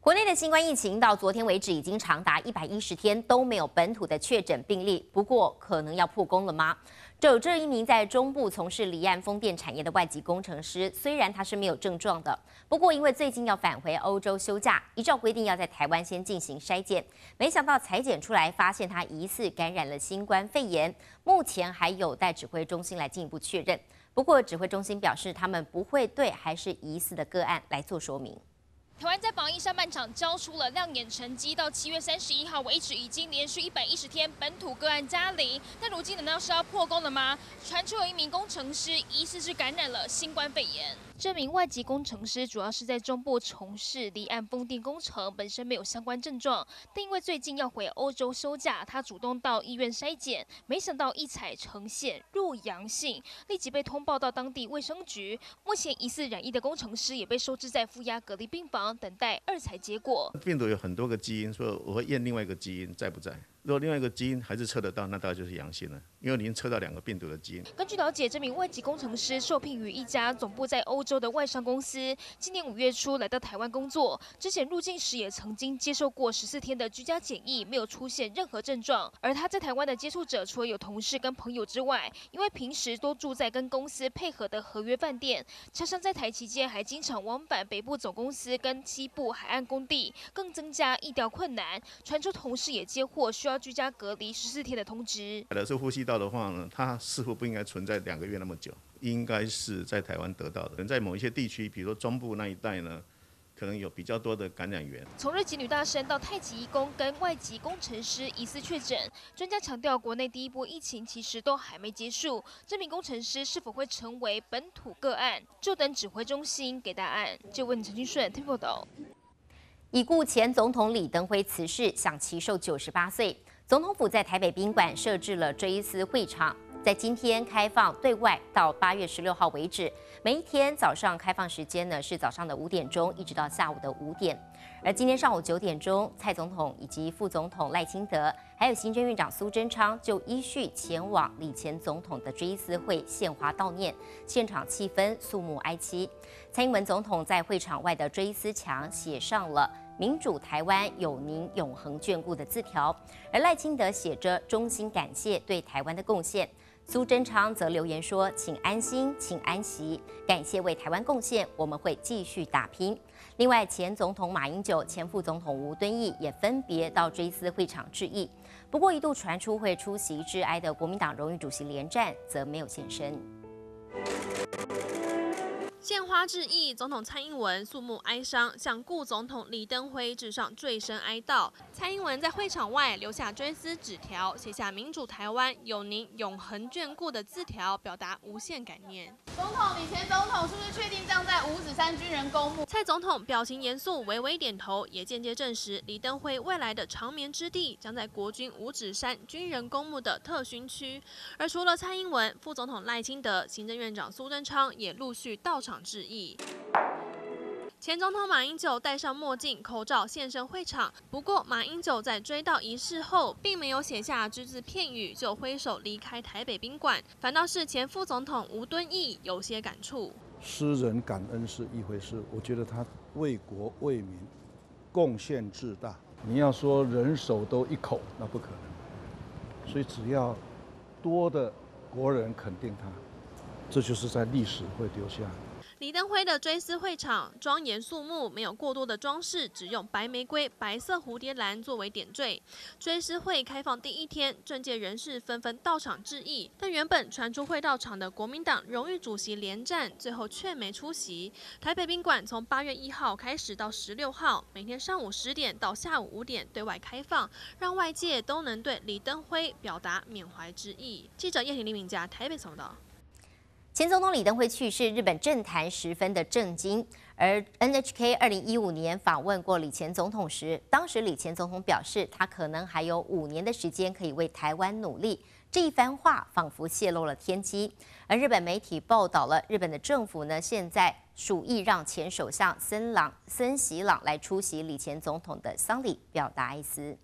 国内的新冠疫情到昨天为止已经长达一百一十天都没有本土的确诊病例，不过可能要破功了吗？有这一名在中部从事离岸风电产业的外籍工程师，虽然他是没有症状的，不过因为最近要返回欧洲休假，依照规定要在台湾先进行筛检，没想到裁检出来发现他疑似感染了新冠肺炎，目前还有待指挥中心来进一步确认。不过指挥中心表示，他们不会对还是疑似的个案来做说明。台湾在防疫上半场交出了亮眼成绩，到七月三十一号为止，已经连续一百一十天本土个案加零。但如今难道是要破功了吗？传出有一名工程师疑似是感染了新冠肺炎。这名外籍工程师主要是在中部从事离岸风电工程，本身没有相关症状，但因为最近要回欧洲休假，他主动到医院筛检，没想到一采呈现入阳性，立即被通报到当地卫生局。目前疑似染疫的工程师也被收治在负压隔离病房，等待二采结果。病毒有很多个基因，所以我会验另外一个基因在不在。如果另外一个基因还是测得到，那大概就是阳性了，因为已经测到两个病毒的基因。根据了解，这名外籍工程师受聘于一家总部在欧洲的外商公司，今年五月初来到台湾工作。之前入境时也曾经接受过十四天的居家检疫，没有出现任何症状。而他在台湾的接触者，除了有同事跟朋友之外，因为平时都住在跟公司配合的合约饭店，加上在台期间还经常往返北部总公司跟西部海岸工地，更增加疫调困难。传出同事也接获需要居家隔离。十四天的通知。的是呼吸道的话呢，它似乎不应该存在两个月那么久，应该是在台湾得到的。可能在某一些地区，比如说中部那一带呢，可能有比较多的感染源。从日籍女大生到太极义工跟外籍工程师疑似确诊，专家强调，国内第一波疫情其实都还没结束。这名工程师是否会成为本土个案，就等指挥中心给答案。就问陈金顺听不懂。已故前总统李登辉辞世，享其寿九十八岁。总统府在台北宾馆设置了追思会场，在今天开放对外到八月十六号为止。每一天早上开放时间呢是早上的五点钟，一直到下午的五点。而今天上午九点钟，蔡总统以及副总统赖清德，还有行政院长苏贞昌就依序前往李前总统的追思会献花悼念，现场气氛肃穆哀戚。蔡英文总统在会场外的追思墙写上了。民主台湾有您永恒眷顾的字条，而赖清德写着衷心感谢对台湾的贡献。苏贞昌则留言说：“请安心，请安息，感谢为台湾贡献，我们会继续打拼。”另外，前总统马英九、前副总统吴敦义也分别到追思会场致意。不过，一度传出会出席致哀的国民党荣誉主席连战则没有现身。献花致意，总统蔡英文肃穆哀伤，向故总统李登辉致上最深哀悼。蔡英文在会场外留下追思纸条，写下“民主台湾有您永恒眷顾”的字条，表达无限感念。总统，李前总统是不是确定葬在五指山军人公墓？蔡总统表情严肃，微微点头，也间接证实李登辉未来的长眠之地将在国军五指山军人公墓的特勋区。而除了蔡英文，副总统赖清德、行政院长苏贞昌也陆续到场。场致意。前总统马英九戴上墨镜、口罩现身会场。不过，马英九在追悼仪式后，并没有写下只字片语，就挥手离开台北宾馆。反倒是前副总统吴敦义有些感触：诗人感恩是一回事，我觉得他为国为民贡献至大。你要说人手都一口，那不可能。所以，只要多的国人肯定他，这就是在历史会留下。李登辉的追思会场庄严肃穆，没有过多的装饰，只用白玫瑰、白色蝴蝶兰作为点缀。追思会开放第一天，政界人士纷纷到场致意，但原本传出会到场的国民党荣誉主席连战，最后却没出席。台北宾馆从八月一号开始到十六号，每天上午十点到下午五点对外开放，让外界都能对李登辉表达缅怀之意。记者叶婷、李敏佳台北报道。前总统李登辉去世，日本政坛十分的震惊。而 NHK 二零一五年访问过李前总统时，当时李前总统表示，他可能还有五年的时间可以为台湾努力。这一番话仿佛泄露了天机。而日本媒体报道了，日本的政府呢，现在属意让前首相森朗森喜朗来出席李前总统的丧礼，表达哀思。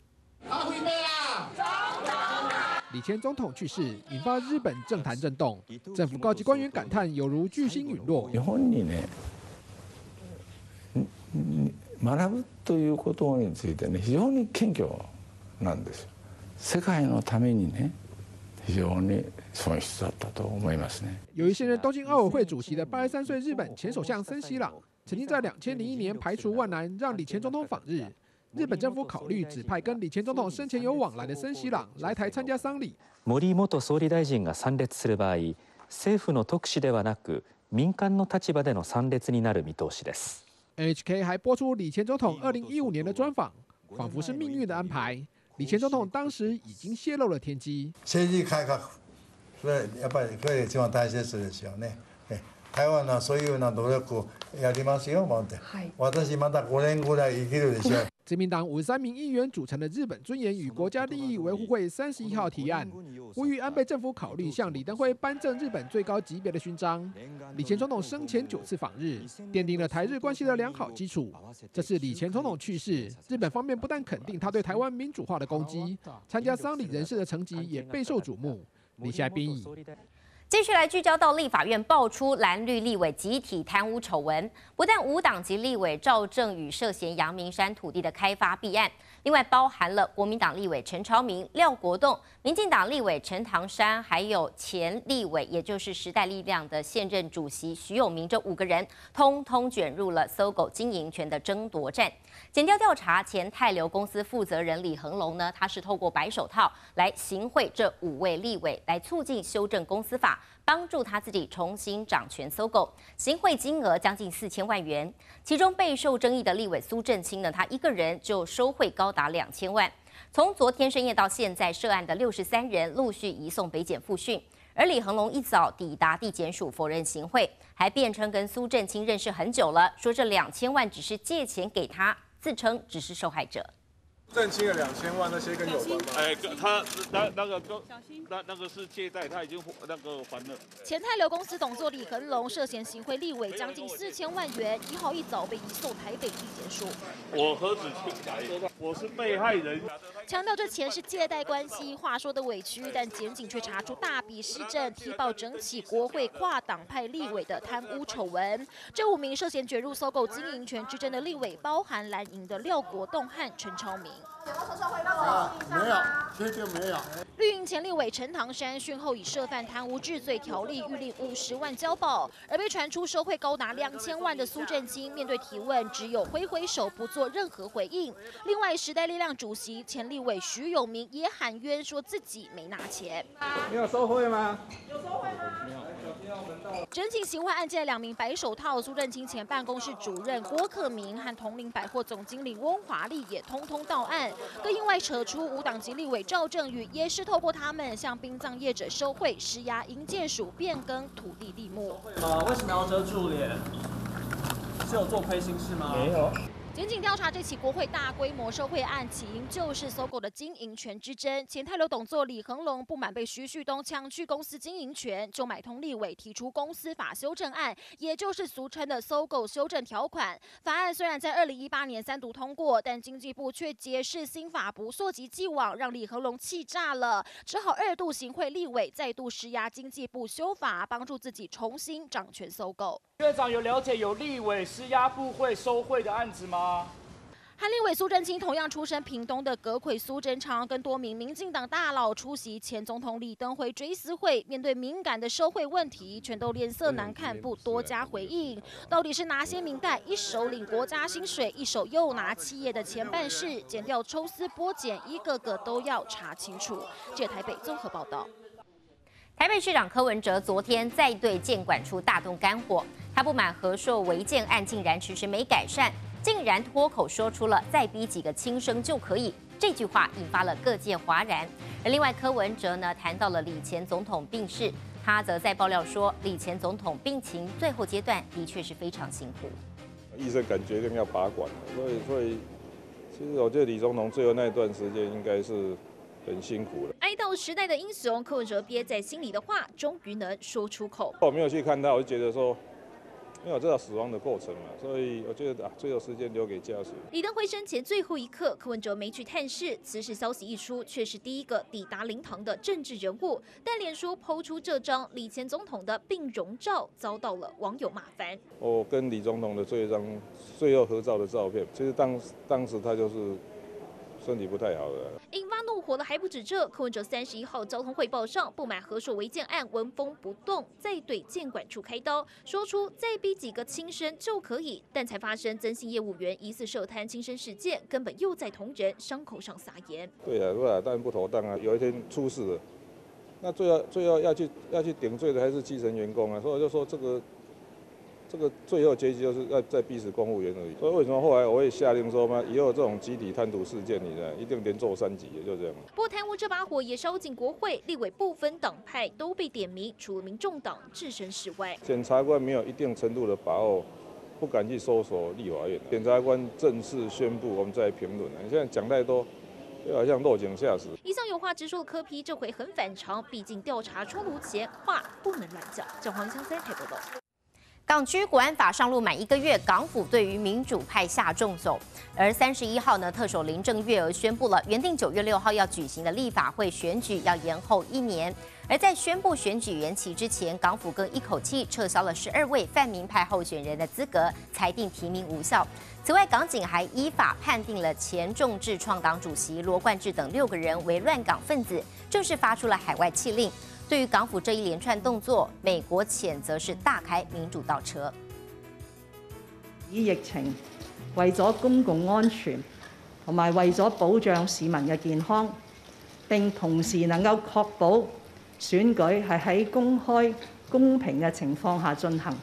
李前总统去世，引发日本政坛震动，政府高级官员感叹犹如巨星陨落。日本にね、 学ぶということについてね非常に謙虚なんですよ。世界のためにね非常に損失だったと思いますね。有一现任东京奥委会主席的八十三岁日本前首相森喜朗，曾经在两千零一年排除万难让李前总统访日。 日本政府考虑指派跟李前总统生前有往来的森喜朗来台参加丧礼。森元総理大臣が参列する場合、政府の特使ではなく民間の立場での参列になる見通しです。NHK 还播出李前总统二零一五年的专访，仿佛是命运的安排。李前总统当时已经泄露了天机。政治改革，それやっぱりこれ一番大切ですよね。 台湾はそういうような努力やりますよ、思って。私まだ5年ぐらい生きるでしょう。自民党五十三名议员组成的日本尊严与国家利益维护会三十一号提案，呼吁安倍政府考虑向李登辉颁赠日本最高级别的勋章。李前总统生前九次访日，奠定了台日关系的良好基础。这次李前总统去世，日本方面不但肯定他对台湾民主化的攻击，参加丧礼人士的成绩也备受瞩目。李下编译。 继续来聚焦到立法院爆出蓝绿立委集体贪污丑闻，不但无党籍立委赵正宇涉嫌阳明山土地的开发弊案，另外包含了国民党立委陈朝明、廖国栋、民进党立委陈唐山，还有前立委，也就是时代力量的现任主席徐永明，这五个人通通卷入了搜狗经营权的争夺战。检调调查前泰流公司负责人李恒龙呢，他是透过白手套来行贿这五位立委，来促进修正公司法，帮助他自己重新掌权搜狗，行贿金额将近四千万元。其中备受争议的立委苏振清呢，他一个人就收贿高达两千万。从昨天深夜到现在，涉案的六十三人陆续移送北检复讯，而李恒龙一早抵达地检署否认行贿，还辩称跟苏振清认识很久了，说这两千万只是借钱给他。自称只是受害者。振清了两千万那些跟有关吗？哎，他那那个跟那那个是借贷，他已经那个还了。前泰流公司董座李恒龙涉嫌行贿立委将近四千万元，一号一早被移送台北地检署。我何止清白我是被害人。强调这钱是借贷关系，话说的委屈，但检警却查出大笔施政提报整起国会跨党派立委的贪污丑闻。这五名涉嫌卷入搜狗经营权之争的立委，包含蓝营的廖国栋和陈超明。没有，确定没有。绿营前立委陈唐山讯后以涉犯贪污治罪条例，预令五十万交保，而被传出收贿高达两千万的苏振清，面对提问只有挥挥手，不做任何回应。另外，时代力量主席前立委徐永明也喊冤，说自己没拿钱。你有收贿吗？有收贿吗？没有。整起行贿案件，两名白手套苏振清前办公室主任郭克明和同林百货总经理翁华丽也通通到案。更意外扯出无党籍立委赵正宇，也是透过他们向殡葬业者收贿，施压营建署变更土地地目。为什么要遮住脸？是有做亏心事吗？没有。检警调查这起国会大规模受贿案，起因就是搜狗的经营权之争。前泰流董座李恒龙不满被徐旭东抢去公司经营权，就买通立委提出公司法修正案，也就是俗称的搜狗修正条款。法案虽然在二零一八年三读通过，但经济部却解释新法不溯及既往，让李恒龙气炸了，只好二度行贿立委，再度施压经济部修法，帮助自己重新掌权搜狗。院长有了解有立委施压部会收贿的案子吗？韩立伟苏贞清同样出身屏东的葛魁苏贞昌，跟多名民进党大佬出席前总统李登辉追思会，面对敏感的社会问题，全都脸色难看，不多加回应。到底是哪些明代一手领国家薪水，一手又拿企业的钱办事，剪掉抽丝剥茧，一个个都要查清楚。这台北综合报道。台北市长柯文哲昨天再对建管处大动肝火，他不满和硕违建案竟然迟迟没改善，竟然脱口说出了“再逼几个轻生就可以”这句话，引发了各界哗然。而另外，柯文哲呢谈到了李前总统病逝，他则在爆料说，李前总统病情最后阶段的确是非常辛苦，医生敢决定要拔管，所以所以其实我觉得李总统最后那一段时间应该是。很辛苦了。哀悼时代的英雄，柯文哲憋在心里的话，终于能说出口。我没有去看他，我就觉得说，没有知道死亡的过程嘛，所以我觉得啊，最后时间留给家属。李登辉生前最后一刻，柯文哲没去探视，此事消息一出，却是第一个抵达灵堂的政治人物。但脸书抛出这张李前总统的病容照，遭到了网友骂翻。我跟李总统的最后一张最后合照的照片，其实当当时他就是。身体不太好了，引发怒火的还不止这。柯文哲三十一号交通汇报上不满何所违建案纹风不动，再对建管处开刀，说出再逼几个轻生就可以，但才发生增信业务员疑似涉贪轻生事件，根本又在同人伤口上撒盐。对啊，对啊，当然不妥当啊！有一天出事了，那最后最后要去要去顶罪的还是基层员工啊，所以就说这个。这个最后结局就是在在逼死公务员而已，所以为什么后来我会下令说嘛，以后这种集体贪渎事件，你呢一定连坐三级，也就这样。不过贪污这把火也烧进国会，立委不分党派都被点名，除了民众党置身事外。检察官没有一定程度的把握，不敢去搜索立法院。检察官正式宣布，我们再评论。你现在讲太多，就好像落井下石。一向有话直说的柯批，这回很反常，毕竟调查出炉前话不能乱讲。蒋黄香三台报道。港区国安法上路满一个月，港府对于民主派下重手。而三十一号呢，特首林郑月娥宣布了原定九月六号要举行的立法会选举要延后一年。而在宣布选举延期之前，港府更一口气撤销了十二位泛民派候选人的资格，裁定提名无效。此外，港警还依法判定了前众志创党主席罗冠志等六个人为乱港分子，正式发出了海外弃令。对于港府这一连串动作，美國譴責是大開民主倒車。以疫情為咗公共安全，同埋為咗保障市民嘅健康，並同時能夠確保選舉係喺公開公平嘅情況下進行，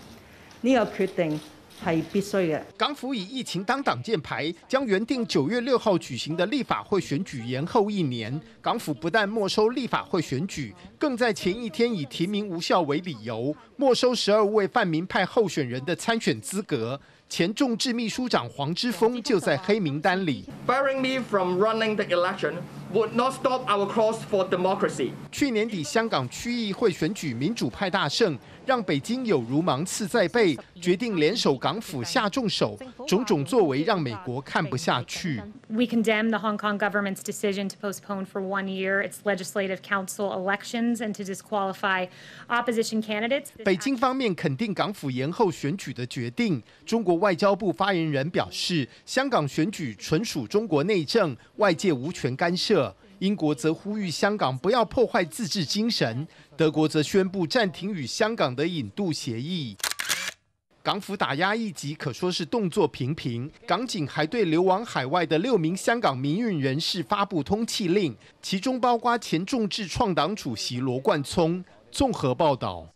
呢個決定。係必須嘅。港府以疫情當擋箭牌，將原定九月六號舉行的立法會選舉延後一年。港府不但沒收立法會選舉，更在前一天以提名無效為理由，沒收十二位泛民派候選人的參選資格。前眾志秘書長黃之鋒就在黑名單裏。去年底香港区议会选举民主派大胜，让北京有如芒刺在背，决定联手港府下重手，种种作为让美国看不下去。We condemn the Hong Kong government's decision to postpone for one year its legislative council elections and to disqualify opposition candidates。北京方面肯定港府延后选举的决定。中国外交部发言人表示，香港选举纯属中国内政，外界无权干涉。英国则呼吁香港不要破坏自治精神，德国则宣布暂停与香港的引渡协议。港府打压一级可说是动作频频，港警还对流亡海外的六名香港民运人士发布通缉令，其中包括前众志创党主席罗冠聪。综合报道。